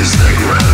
is the ground.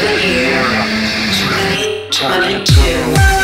Year 2022.